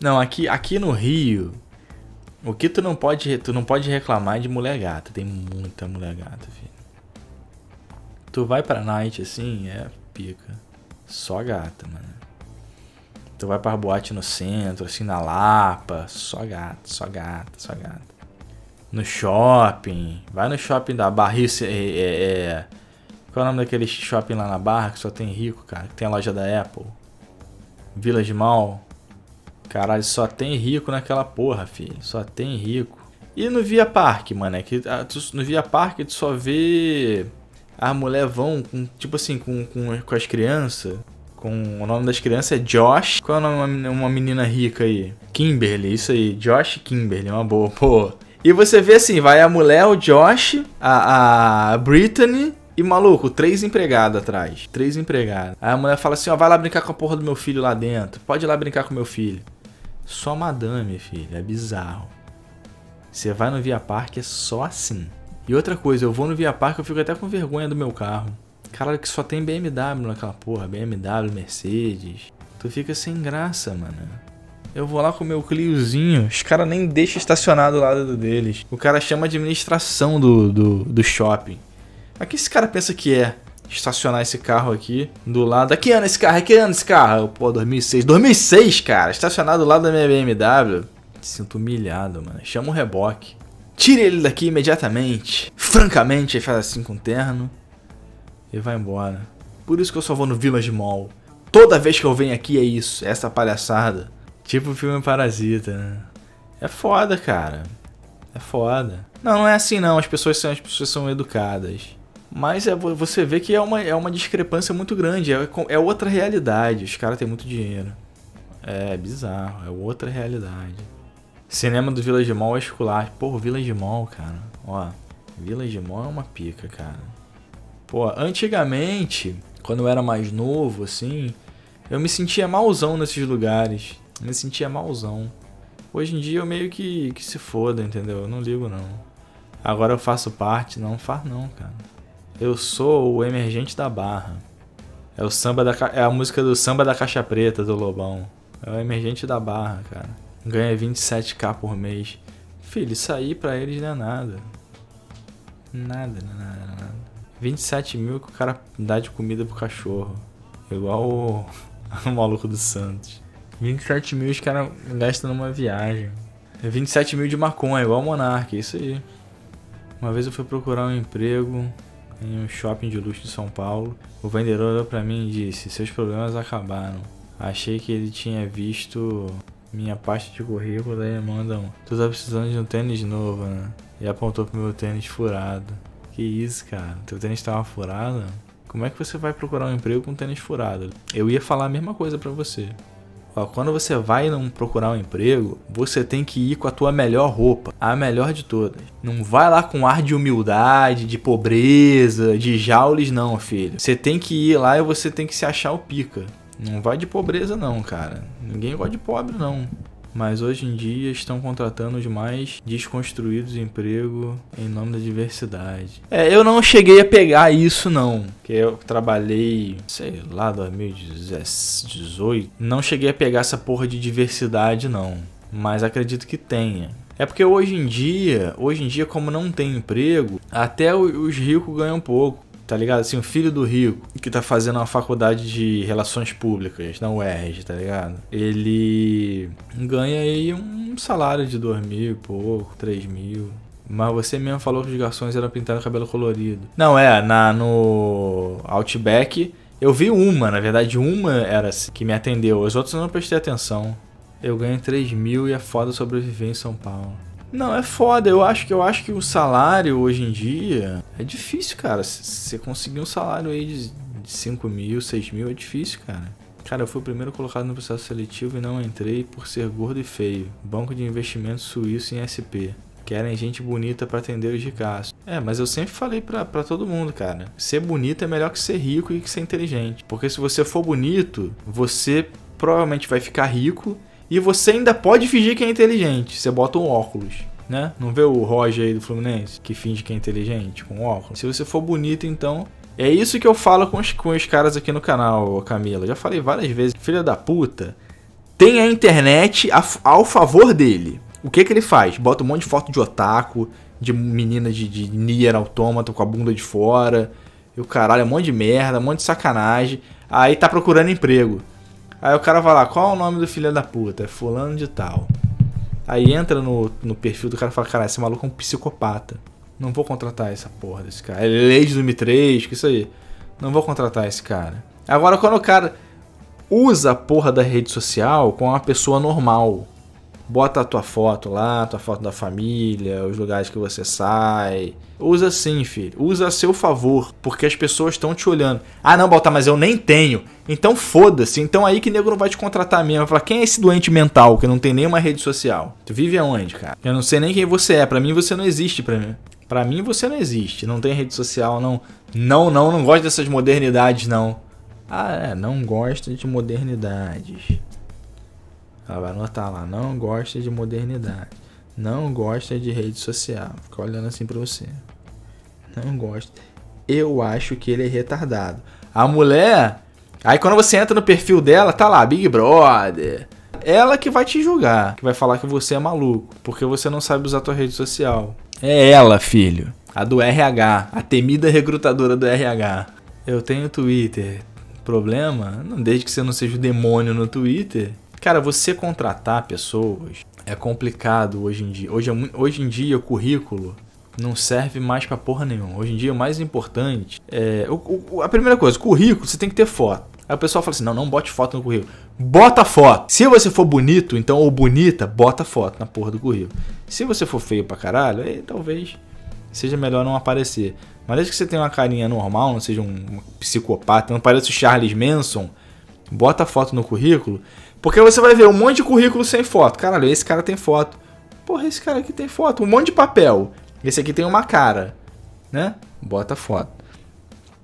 Não, aqui, aqui no Rio, o que tu não pode, tu não pode reclamar de mulher gata. Tem muita mulher gata, filho. Tu vai pra night assim, é pica. Só gata, mano. Tu vai pra boate no centro, assim, na Lapa, só gata, só gata, só gata. No shopping, vai no shopping da Barra, é, é, é, Qual é o nome daquele shopping lá na Barra que só tem rico, cara? Que tem a loja da Apple. Village Mall. Caralho, só tem rico naquela porra, filho. Só tem rico. E no Via Parque, mano, é que ah, no Via Parque tu só vê as mulheres vão com, tipo assim, com, com, com as crianças. Com o nome das crianças é Josh. Qual é o nome de uma menina rica aí? Kimberly, isso aí. Josh Kimberly, uma boa, pô. E você vê assim, vai a mulher, o Josh, a, a Brittany e, maluco, três empregados atrás. Três empregados. Aí a mulher fala assim, ó, vai lá brincar com a porra do meu filho lá dentro. Pode ir lá brincar com meu filho. Só madame, filho. É bizarro. Você vai no Via Parque, é só assim. E outra coisa, eu vou no Via Parque, eu fico até com vergonha do meu carro. Caralho, que só tem BMW naquela porra. BMW, Mercedes. Tu fica sem graça, mano. Eu vou lá com o meu Cliozinho, os caras nem deixam estacionar do lado deles. O cara chama a administração do, do, do shopping. Mas que esse cara pensa que é? Estacionar esse carro aqui do lado. Que ano esse carro? Que ano esse carro? Pô, 2006. 2006, cara. Estacionado do lado da minha BMW. Sinto humilhado, mano. Chama o reboque. Tire ele daqui imediatamente. Francamente, aí faz assim com o terno. E vai embora. Por isso que eu só vou no Village Mall. Toda vez que eu venho aqui é isso. É essa palhaçada. Tipo o filme Parasita, né? É foda, cara. É foda. Não, não é assim não. As pessoas são, as pessoas são educadas. Mas é, você vê que é uma, é uma discrepância muito grande. É, é outra realidade. Os caras têm muito dinheiro. É bizarro. É outra realidade. Cinema do Village Mall é escolar. Pô, Village Mall, cara. Ó, Village Mall é uma pica, cara. Pô, antigamente, quando eu era mais novo, assim, eu me sentia malzão nesses lugares. Eu me sentia malzão. Hoje em dia eu meio que, que se foda, entendeu? Eu não ligo, não. Agora eu faço parte. Não, faz não, cara. Eu sou o emergente da barra. É o samba da é a música do samba da caixa preta do Lobão. É o emergente da barra, cara. Ganha 27k por mês. Filho, isso aí pra eles não é nada. Nada, nada, nada. 27 mil que o cara dá de comida pro cachorro. Igual o, o maluco do Santos. 27 mil os caras gastam numa viagem. 27 mil de maconha, igual o Monark, isso aí. Uma vez eu fui procurar um emprego, em um shopping de luxo de São Paulo. O vendedor olhou para mim e disse: Seus problemas acabaram. Achei que ele tinha visto minha pasta de currículo, daí mandam: Tu tá precisando de um tênis novo, né? E apontou pro meu tênis furado. Que isso, cara? Teu tênis tava furado? Como é que você vai procurar um emprego com tênis furado? Eu ia falar a mesma coisa para você. Ó, quando você vai não procurar um emprego, você tem que ir com a tua melhor roupa, a melhor de todas. Não vai lá com ar de humildade, de pobreza, de jaules não, filho. Você tem que ir lá e você tem que se achar o pica. Não vai de pobreza não, cara. Ninguém gosta de pobre não mas hoje em dia estão contratando os mais desconstruídos emprego em nome da diversidade. É, eu não cheguei a pegar isso não, que eu trabalhei, sei lá, 2018, não cheguei a pegar essa porra de diversidade não, mas acredito que tenha. É porque hoje em dia, hoje em dia como não tem emprego, até os ricos ganham pouco tá ligado? Assim, o filho do rico que tá fazendo uma faculdade de relações públicas na UERJ, tá ligado? Ele ganha aí um salário de dois mil e pouco, três mil. Mas você mesmo falou que os garçons eram pintados cabelo colorido. Não, é, na, no Outback eu vi uma, na verdade uma era assim, que me atendeu. As outras eu não prestei atenção. Eu ganho 3 mil e é foda sobreviver em São Paulo. Não, é foda. Eu acho que eu acho que o salário hoje em dia é difícil, cara. Você conseguir um salário aí de 5 mil, 6 mil é difícil, cara. Cara, eu fui o primeiro colocado no processo seletivo e não entrei por ser gordo e feio. Banco de investimento suíço em SP. Querem gente bonita para atender os ricaços. É, mas eu sempre falei pra, pra todo mundo, cara. Ser bonito é melhor que ser rico e que ser inteligente. Porque se você for bonito, você provavelmente vai ficar rico e você ainda pode fingir que é inteligente. Você bota um óculos, né? Não vê o Roger aí do Fluminense que finge que é inteligente com óculos? Se você for bonito, então. É isso que eu falo com os, com os caras aqui no canal, Camila. Já falei várias vezes. Filha da puta tem a internet a, ao favor dele. O que que ele faz? Bota um monte de foto de otaku, de menina de, de Nier Autômata com a bunda de fora. E o caralho, um monte de merda, um monte de sacanagem. Aí tá procurando emprego. Aí o cara vai lá, qual é o nome do filho da puta? É fulano de tal. Aí entra no, no perfil do cara e fala, cara, esse maluco é um psicopata. Não vou contratar essa porra desse cara. É lei de 2003, que isso aí. Não vou contratar esse cara. Agora, quando o cara usa a porra da rede social com uma pessoa normal, bota a tua foto lá, tua foto da família, os lugares que você sai. Usa sim, filho. Usa a seu favor, porque as pessoas estão te olhando. Ah, não, Baltar, mas eu nem tenho. Então foda-se. Então aí que nego não vai te contratar mesmo. Vai falar, quem é esse doente mental que não tem nenhuma rede social? Tu vive aonde, cara? Eu não sei nem quem você é. Para mim você não existe para mim. Para mim você não existe. Não tem rede social, não. Não, não, não gosto dessas modernidades, não. Ah, é, não gosta de modernidades. Ela vai anotar lá, não gosta de modernidade. Não gosta de rede social. Fica olhando assim pra você. Não gosta. Eu acho que ele é retardado. A mulher. Aí quando você entra no perfil dela, tá lá, Big Brother. Ela que vai te julgar, que vai falar que você é maluco, porque você não sabe usar tua rede social. É ela, filho. A do RH, a temida recrutadora do RH. Eu tenho Twitter. Problema? Desde que você não seja o demônio no Twitter. Cara, você contratar pessoas é complicado hoje em dia. Hoje, é, hoje em dia o currículo não serve mais pra porra nenhuma. Hoje em dia o mais importante é. O, o, a primeira coisa, currículo você tem que ter foto. Aí o pessoal fala assim: não, não bote foto no currículo. Bota foto. Se você for bonito, então, ou bonita, bota foto na porra do currículo. Se você for feio pra caralho, aí talvez seja melhor não aparecer. Mas desde que você tenha uma carinha normal, não seja um psicopata, não pareça o Charles Manson, bota foto no currículo. Porque você vai ver um monte de currículo sem foto. Caralho, esse cara tem foto. Porra, esse cara aqui tem foto. Um monte de papel. Esse aqui tem uma cara. Né? Bota foto.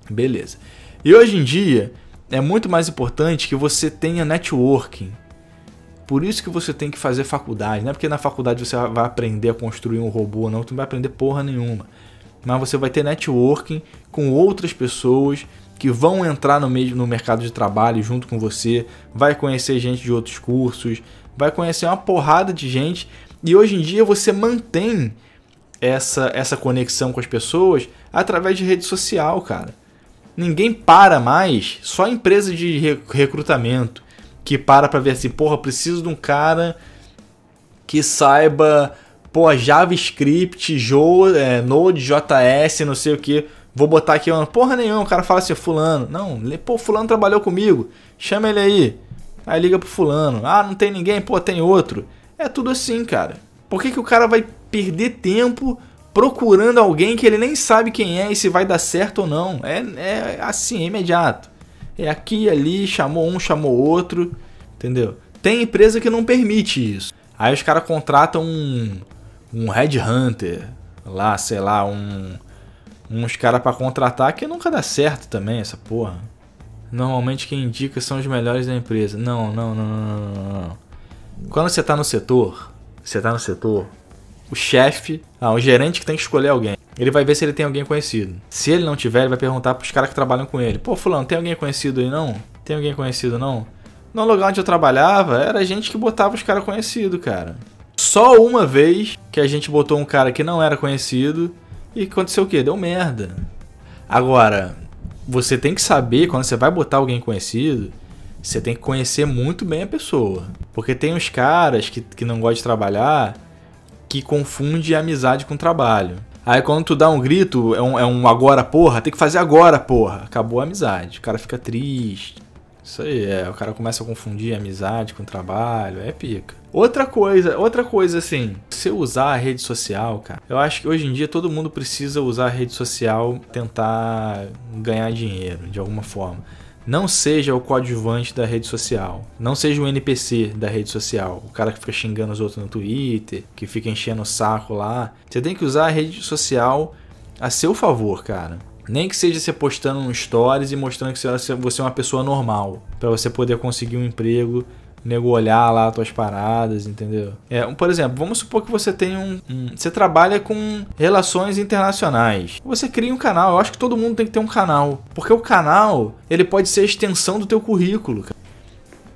Beleza. E hoje em dia, é muito mais importante que você tenha networking. Por isso que você tem que fazer faculdade. Não é porque na faculdade você vai aprender a construir um robô, não. Tu não vai aprender porra nenhuma. Mas você vai ter networking com outras pessoas que vão entrar no, meio, no mercado de trabalho junto com você, vai conhecer gente de outros cursos, vai conhecer uma porrada de gente e hoje em dia você mantém essa, essa conexão com as pessoas através de rede social, cara. Ninguém para mais, só empresa de recrutamento que para pra ver assim, porra, preciso de um cara que saiba, pô, JavaScript, Jo, é, Node, JS, não sei o que. Vou botar aqui porra nenhuma, o cara fala assim, fulano. Não, pô, fulano trabalhou comigo. Chama ele aí. Aí liga pro fulano. Ah, não tem ninguém? Pô, tem outro. É tudo assim, cara. Por que, que o cara vai perder tempo procurando alguém que ele nem sabe quem é e se vai dar certo ou não? É, é assim, é imediato. É aqui ali, chamou um, chamou outro. Entendeu? Tem empresa que não permite isso. Aí os caras contratam um, um headhunter lá, sei lá, um uns caras para contratar que nunca dá certo também, essa porra. Normalmente quem indica são os melhores da empresa. Não, não, não, não, não. Quando você tá no setor, você tá no setor, o chefe, ah, o gerente que tem que escolher alguém. Ele vai ver se ele tem alguém conhecido. Se ele não tiver, ele vai perguntar pros caras que trabalham com ele. Pô, fulano, tem alguém conhecido aí não? Tem alguém conhecido não? No lugar onde eu trabalhava, era gente que botava os caras conhecidos, cara. Só uma vez que a gente botou um cara que não era conhecido e aconteceu o quê? Deu merda. Agora, você tem que saber, quando você vai botar alguém conhecido, você tem que conhecer muito bem a pessoa. Porque tem os caras que, que não gostam de trabalhar que confunde amizade com trabalho. Aí quando tu dá um grito, é um, é um agora porra, tem que fazer agora porra. Acabou a amizade. O cara fica triste. Isso aí, é. O cara começa a confundir amizade com trabalho. É pica. Outra coisa, outra coisa assim, você usar a rede social, cara. Eu acho que hoje em dia todo mundo precisa usar a rede social tentar ganhar dinheiro de alguma forma. Não seja o coadjuvante da rede social. Não seja o NPC da rede social. O cara que fica xingando os outros no Twitter, que fica enchendo o saco lá. Você tem que usar a rede social a seu favor, cara. Nem que seja você postando um stories e mostrando que você é uma pessoa normal. para você poder conseguir um emprego nego olhar lá as tuas paradas, entendeu? É, por exemplo, vamos supor que você tem um, um, Você trabalha com relações internacionais. Você cria um canal. Eu acho que todo mundo tem que ter um canal. Porque o canal, ele pode ser a extensão do teu currículo, cara.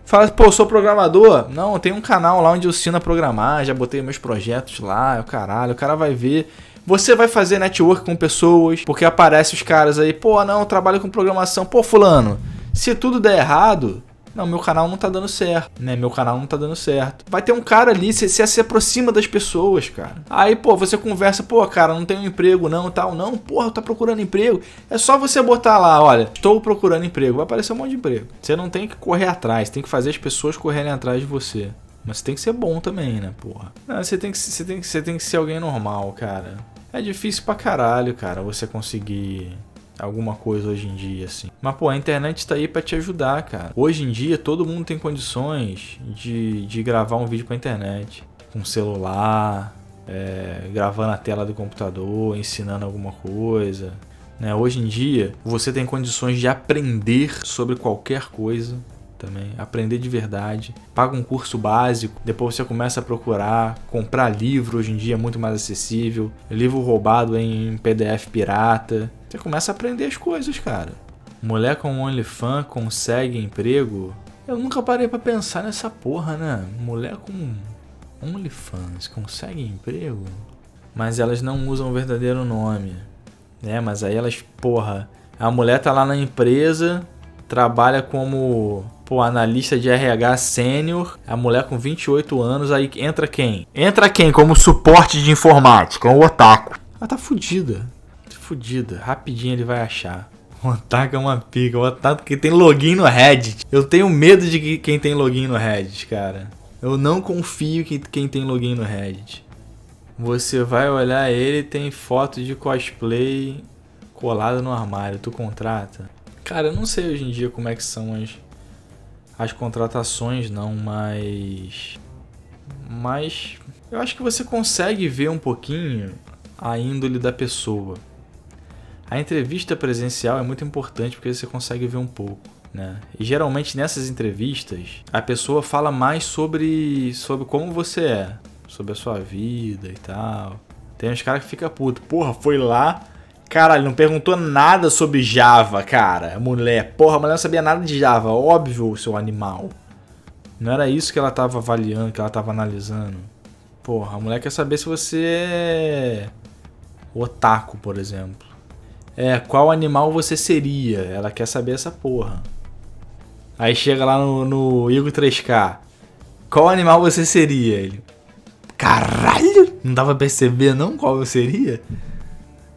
Fala, pô, sou programador. Não, tem um canal lá onde eu ensino a programar, já botei meus projetos lá, o caralho, o cara vai ver. Você vai fazer network com pessoas, porque aparece os caras aí, pô, não, trabalho com programação. Pô, fulano, se tudo der errado, não, meu canal não tá dando certo, né? Meu canal não tá dando certo. Vai ter um cara ali, você, se aproxima das pessoas, cara. Aí, pô, você conversa, pô, cara, não tenho emprego não, tal. Não, porra, tá procurando emprego. É só você botar lá, olha, estou procurando emprego. Vai aparecer um monte de emprego. Você não tem que correr atrás, tem que fazer as pessoas correrem atrás de você. Mas tem que ser bom também, né, porra? Não, você tem que, você tem que, você tem que ser alguém normal, cara. É difícil pra caralho, cara, você conseguir alguma coisa hoje em dia, assim. Mas, pô, a internet está aí para te ajudar, cara. Hoje em dia, todo mundo tem condições de, de gravar um vídeo pra internet. Com celular, é, gravando a tela do computador, ensinando alguma coisa. Né? Hoje em dia, você tem condições de aprender sobre qualquer coisa também, aprender de verdade. Paga um curso básico, depois você começa a procurar, comprar livro hoje em dia é muito mais acessível, livro roubado em PDF pirata. Você começa a aprender as coisas, cara. Mulher com OnlyFans consegue emprego? Eu nunca parei para pensar nessa porra, né? Mulher com OnlyFans consegue emprego? Mas elas não usam o verdadeiro nome. Né? Mas aí elas, porra, a mulher tá lá na empresa, trabalha como pô, analista de RH sênior, a mulher com 28 anos, aí entra quem? Entra quem como suporte de informática? O otaku. Ela tá fudida. Rapidinho ele vai achar. O otaku é uma pica. O otaku que tem login no Reddit. Eu tenho medo de quem tem login no Reddit, cara. Eu não confio que quem tem login no Reddit. Você vai olhar ele tem foto de cosplay colada no armário. Tu contrata? Cara, eu não sei hoje em dia como é que são as as contratações não, mas mas eu acho que você consegue ver um pouquinho a índole da pessoa. A entrevista presencial é muito importante porque você consegue ver um pouco, né? E geralmente nessas entrevistas a pessoa fala mais sobre sobre como você é, sobre a sua vida e tal. Tem uns caras que fica puto, porra, foi lá, Caralho, não perguntou nada sobre Java, cara. Mulher. Porra, a mulher não sabia nada de Java. Óbvio, seu animal. Não era isso que ela tava avaliando, que ela tava analisando. Porra, a mulher quer saber se você é. Otaku, por exemplo. É, qual animal você seria? Ela quer saber essa porra. Aí chega lá no, no Igor 3K. Qual animal você seria? Ele. Caralho! Não dava pra perceber não qual eu seria?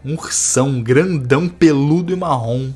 Um ursão grandão, peludo e marrom.